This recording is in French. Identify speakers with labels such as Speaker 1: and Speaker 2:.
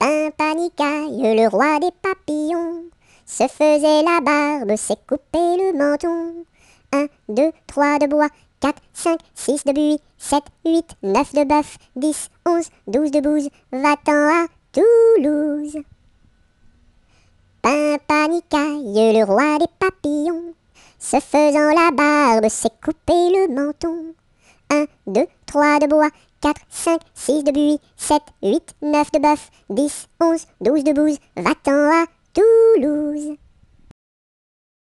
Speaker 1: Pimpanicaille, le roi des papillons, se faisait la barbe, s'est coupé le menton. Un, deux, trois de bois, quatre, cinq, six de buis, sept, huit, neuf de bœuf, dix, onze, douze de bouse, va-t'en à Toulouse. Pimpanicaille, le roi des papillons, se faisant la barbe, s'est coupé le menton. Un, deux, trois de bois, quatre, cinq, six de buis, sept, huit, neuf de bœuf, dix, onze, douze de bouse, va-t'en à Toulouse.